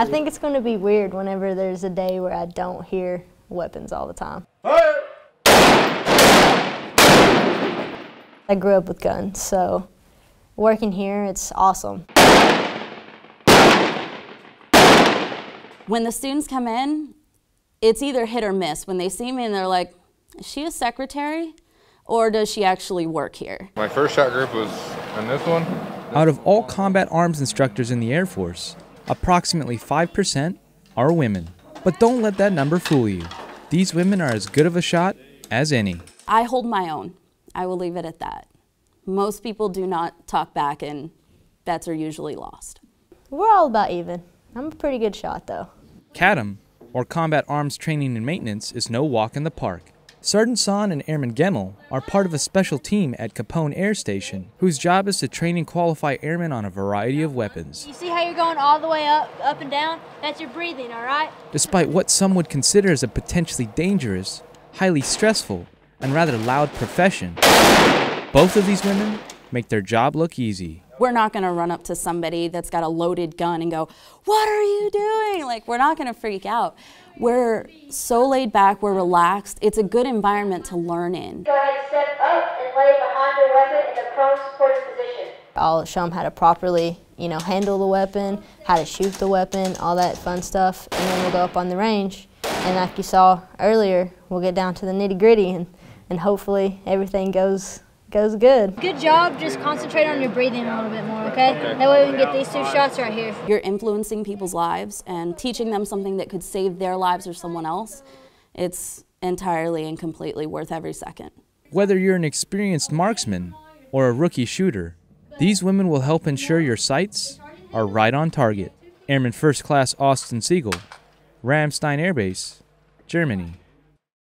I think it's going to be weird whenever there's a day where I don't hear weapons all the time. I grew up with guns, so working here, it's awesome. When the students come in, it's either hit or miss. When they see me and they're like, is she a secretary? Or does she actually work here? My first shot group was in this one. Out of all combat arms instructors in the Air Force, approximately 5% are women. But don't let that number fool you. These women are as good of a shot as any. I hold my own. I will leave it at that. Most people do not talk back, and bets are usually lost. We're all about even. I'm a pretty good shot, though. CATM, or Combat Arms Training and Maintenance, is no walk in the park. Sergeant Sawn and Airman Gemmell are part of a special team at Kapaun Air Station, whose job is to train and qualify airmen on a variety of weapons. You see how you're going all the way up, up and down? That's your breathing, all right? Despite what some would consider as a potentially dangerous, highly stressful, and rather loud profession, both of these women make their job look easy. We're not going to run up to somebody that's got a loaded gun and go, What are you doing? Like, we're not going to freak out. We're so laid back, we're relaxed. It's a good environment to learn in. Go ahead, step up and lay behind your weapon in the prone supported position. I'll show them how to properly, you know, handle the weapon, how to shoot the weapon, all that fun stuff, and then we'll go up on the range. And like you saw earlier, we'll get down to the nitty gritty, and, and hopefully everything goes goes good. Good job. Just concentrate on your breathing a little bit more, okay? okay. That way we can get these two shots right here. You're influencing people's lives and teaching them something that could save their lives or someone else. It's entirely and completely worth every second. Whether you're an experienced marksman or a rookie shooter, these women will help ensure your sights are right on target. Airman First Class Austin Siegel, Ramstein Air Base, Germany.